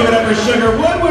give it up for Sugar Woodward.